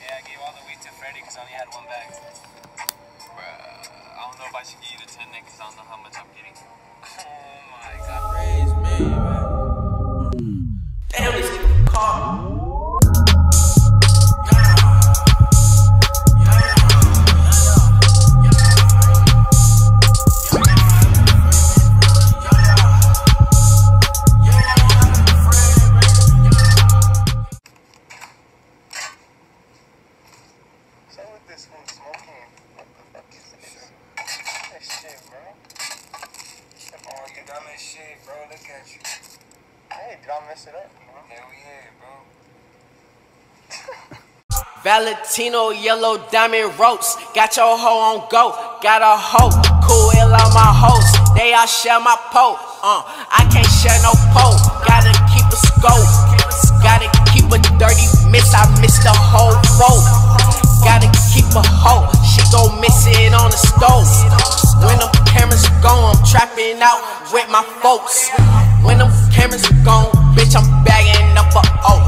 Yeah, I gave all the weed to Freddie because I only had one bag. Bruh, I don't know if I should give you the 10 because I don't know how much I'm getting. Oh my god. Praise me, man. This one smoking, what the fuck is this? That shit, bro. Oh, you done this shit, bro. Look at you. Hey, did I mess it up? bro? Hell yeah, bro. Valentino yellow diamond ropes. Got your hoe on go. Got a hoe. Cool ill on my hoes. They all share my pole. Uh, I can't share no pole. Gotta keep a scope. Out with my folks. When them cameras gone, bitch, I'm bagging up a O.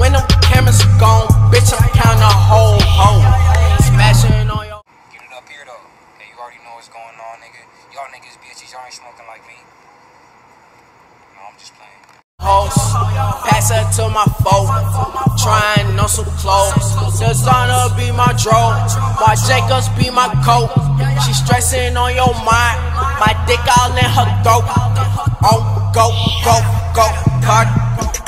When them cameras gone, bitch, I'm counting a whole hoe. Smashing on your. Get it up here, though. Hey, you already know what's going on, nigga. Y'all niggas bitches, y'all ain't smoking like me. No, I'm just playing. hoes. Pass her to my folk. Trying on some clothes. Designer be my drone. My Jacobs be my coat. She stressing on your mind. My dick all in her throat. On go, go, go. Cardi